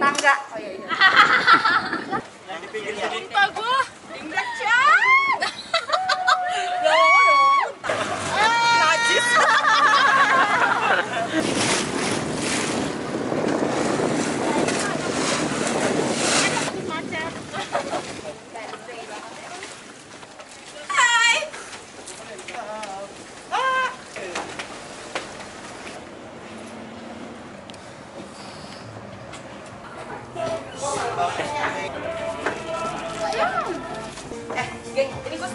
tangga. Oh, iya, iya.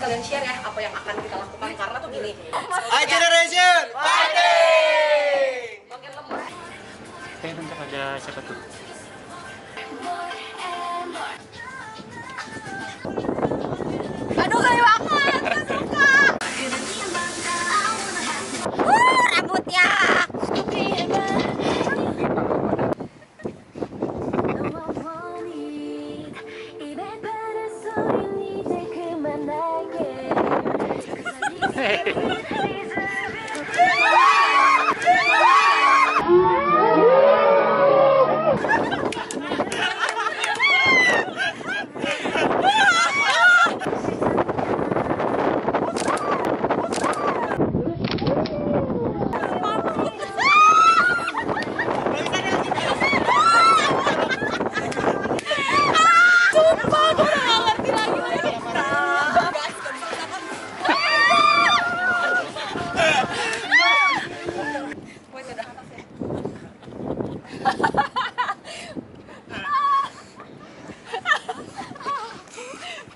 sekalian share ya apa yang akan kita lakukan karena tuh gini. High Generation Fighting! Makin lemah. Eh bentar ada siapa tuh? Aduh, gede banget. Gak suka. Uh, rambutnya. Hey.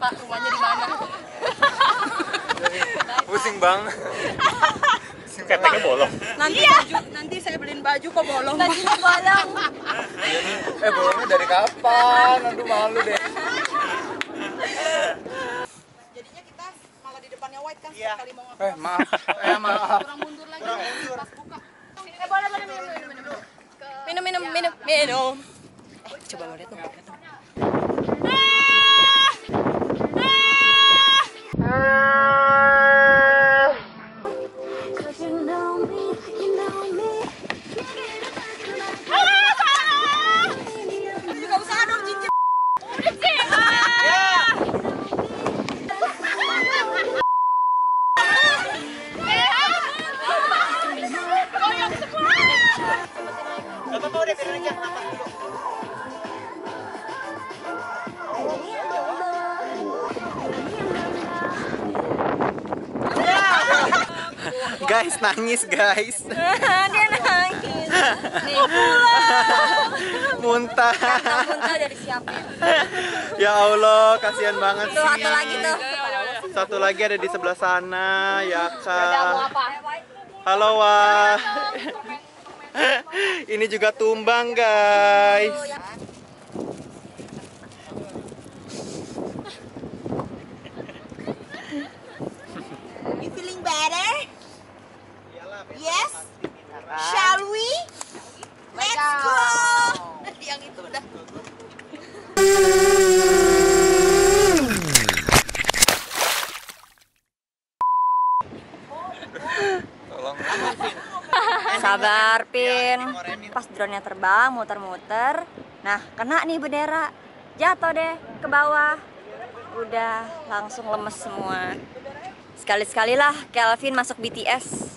Pak, rumahnya di mana? Pusing bang Keteknya bolong. Nanti baju, nanti saya beliin baju kok bolong. Bajunya bolong. Eh bolongnya dari kapan? Aduh malu deh kan Iya. sekali mau Eh maaf Eh maaf kurang mundur lagi. Pas buka. Eh, boleh, boleh, minum, minum, minum. Minum, minum, minum, minum. Eh, coba lo lihat tuh. lihat udah biarin aja napas dulu Guys, nangis guys Dia nangis. Nih, Muntah muntah dari siapin. Ya Allah, kasihan banget Tuh, sih satu lagi tuh. Satu lagi ada di sebelah sana, ya kak? Halo Wah Ini juga tumbang guys Sabar, Pin. Pas drone-nya terbang, muter-muter. Nah, kena nih bendera. Jatuh deh ke bawah. Udah langsung lemes semua. Sekali-sekali lah Kelvin masuk BTS.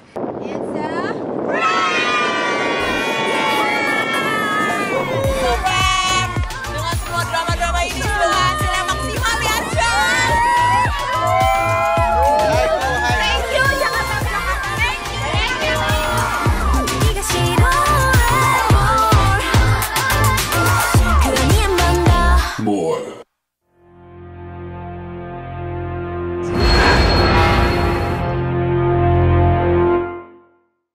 Lord.